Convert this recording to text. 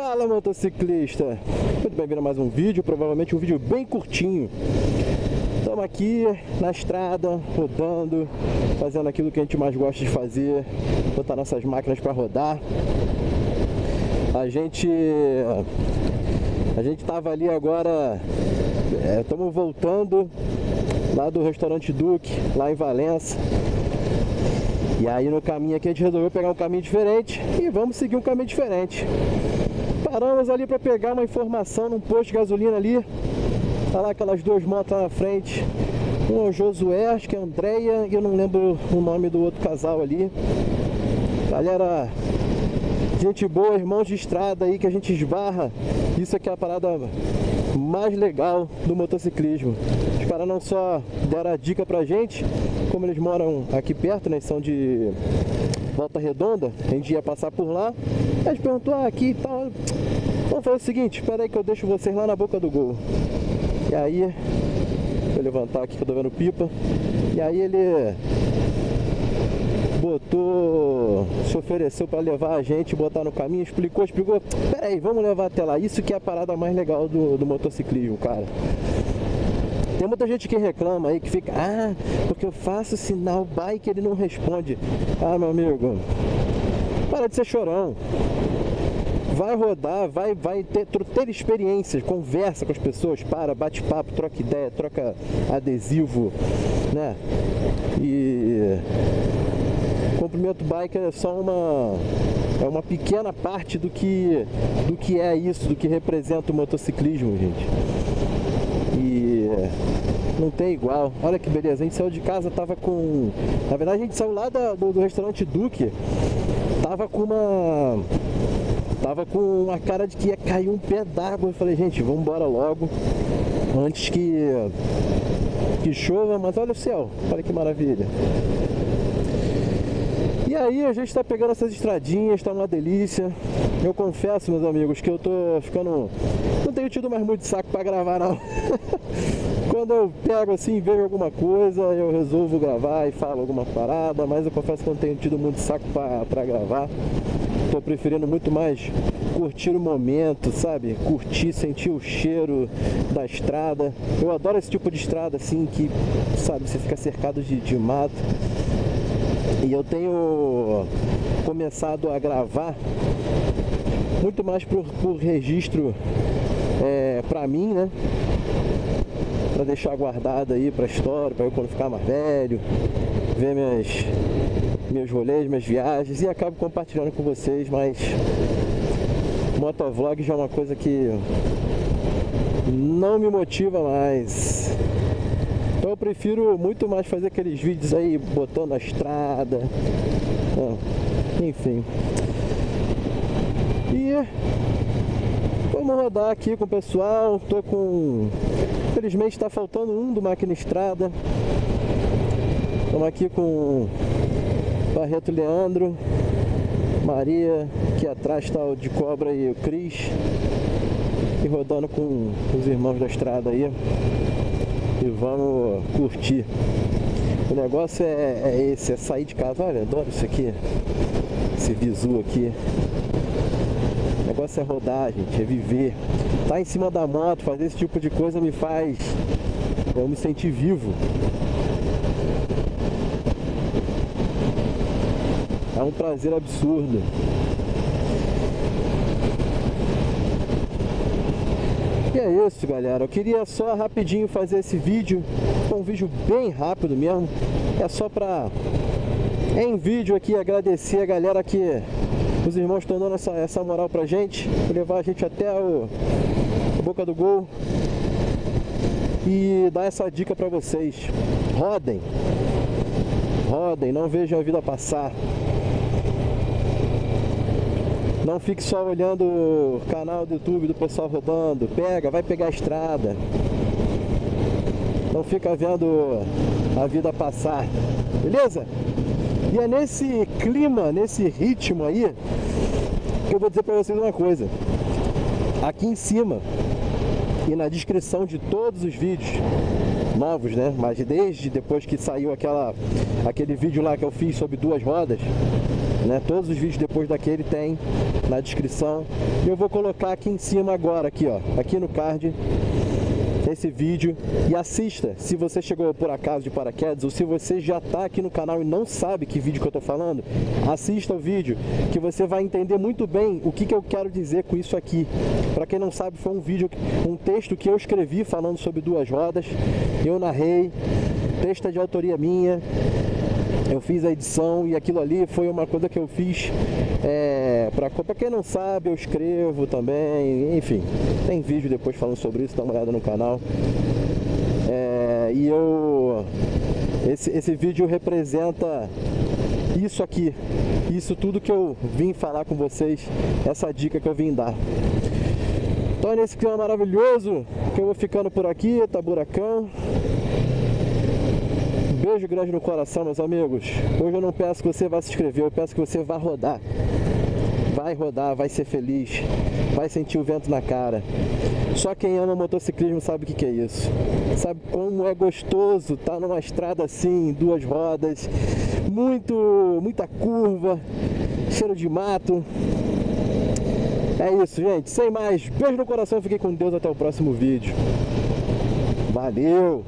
Fala motociclista, muito bem-vindo a mais um vídeo, provavelmente um vídeo bem curtinho. Estamos aqui na estrada, rodando, fazendo aquilo que a gente mais gosta de fazer, botar nossas máquinas para rodar. A gente a gente estava ali agora, estamos é, voltando lá do restaurante Duque, lá em Valença. E aí no caminho aqui a gente resolveu pegar um caminho diferente e vamos seguir um caminho diferente. Paramos ali para pegar uma informação num posto de gasolina ali. Tá lá aquelas duas motos lá na frente. Um é o Josué, acho que é a Andréia, e eu não lembro o nome do outro casal ali. Galera, gente boa, irmãos de estrada aí que a gente esbarra. Isso aqui é a parada mais legal do motociclismo. Os caras não só deram a dica pra gente, como eles moram aqui perto, né? São de Volta Redonda, a gente ia passar por lá. Gente perguntou, ah, aqui e tal. Vamos fazer o seguinte, espera aí que eu deixo vocês lá na boca do gol. E aí, vou levantar aqui que eu tô vendo pipa. E aí ele botou, se ofereceu para levar a gente, botar no caminho, explicou, explicou. Pera aí, vamos levar até lá. Isso que é a parada mais legal do, do motociclismo, cara. Tem muita gente que reclama aí, que fica, ah, porque eu faço sinal bike ele não responde. Ah, meu amigo, para de ser chorão. Vai rodar, vai, vai ter, ter experiências, conversa com as pessoas, para, bate papo, troca ideia, troca adesivo, né? E comprimento bike é só uma é uma pequena parte do que do que é isso, do que representa o motociclismo, gente. E não tem igual. Olha que beleza, a gente saiu de casa, tava com. Na verdade a gente saiu lá da, do, do restaurante Duque, tava com uma. Tava com uma cara de que ia cair um pé d'água. Eu falei, gente, vamos embora logo. Antes que. que chova, mas olha o céu, olha que maravilha. E aí a gente está pegando essas estradinhas, está uma delícia. Eu confesso, meus amigos, que eu tô ficando. Não tenho tido mais muito saco para gravar não. Quando eu pego assim, vejo alguma coisa, eu resolvo gravar e falo alguma parada, mas eu confesso que não tenho tido muito saco para gravar. Tô preferindo muito mais curtir o momento, sabe? Curtir, sentir o cheiro da estrada. Eu adoro esse tipo de estrada assim que, sabe, você fica cercado de, de mato. E eu tenho começado a gravar muito mais por, por registro é, pra mim, né? Pra deixar guardado aí pra história, pra eu quando ficar mais velho, ver minhas, meus rolês, minhas viagens e acabo compartilhando com vocês, mas motovlog já é uma coisa que não me motiva mais. Então eu prefiro muito mais fazer aqueles vídeos aí botando a estrada. enfim. E vamos rodar aqui com o pessoal. Tô com. Infelizmente está faltando um do máquina estrada. Estamos aqui com Barreto Leandro, Maria, que atrás está o de cobra e o Cris. E rodando com os irmãos da estrada aí e vamos curtir. O negócio é, é esse, é sair de casa. Olha, adoro isso aqui, esse visu aqui. O negócio é rodar, gente, é viver. Tá em cima da moto, fazer esse tipo de coisa me faz eu me sentir vivo. Um prazer absurdo. E é isso, galera. Eu queria só rapidinho fazer esse vídeo. um vídeo bem rápido mesmo. É só pra, em vídeo aqui, agradecer a galera que os irmãos estão dando essa, essa moral pra gente. Levar a gente até o, a boca do gol. E dar essa dica pra vocês. Rodem. Rodem, não vejam a vida passar. Não fique só olhando o canal do YouTube do pessoal rodando. Pega, vai pegar a estrada. Não fica vendo a vida passar. Beleza? E é nesse clima, nesse ritmo aí, que eu vou dizer para vocês uma coisa. Aqui em cima e na descrição de todos os vídeos novos, né? Mas desde depois que saiu aquela, aquele vídeo lá que eu fiz sobre duas rodas, né? Todos os vídeos depois daquele tem na descrição. Eu vou colocar aqui em cima agora, aqui ó, aqui no card esse vídeo e assista se você chegou por acaso de paraquedas ou se você já está aqui no canal e não sabe que vídeo que eu estou falando, assista o vídeo que você vai entender muito bem o que, que eu quero dizer com isso aqui. Para quem não sabe, foi um vídeo, um texto que eu escrevi falando sobre duas rodas, eu narrei, texto é de autoria minha, eu fiz a edição e aquilo ali foi uma coisa que eu fiz é, para quem não sabe eu escrevo também enfim. Tem vídeo depois falando sobre isso dá uma olhada no canal. É, e eu esse, esse vídeo representa isso aqui. Isso tudo que eu vim falar com vocês essa dica que eu vim dar. Então é nesse clima maravilhoso que eu vou ficando por aqui tá buracão beijo grande no coração, meus amigos. Hoje eu não peço que você vá se inscrever, eu peço que você vá rodar. Vai rodar, vai ser feliz, vai sentir o vento na cara. Só quem ama motociclismo sabe o que, é isso. Sabe como é gostoso estar tá numa estrada assim, duas rodas, muito, muita curva, cheiro de mato. É isso, gente. Sem mais, beijo no coração, fiquei com Deus até o próximo vídeo. Valeu!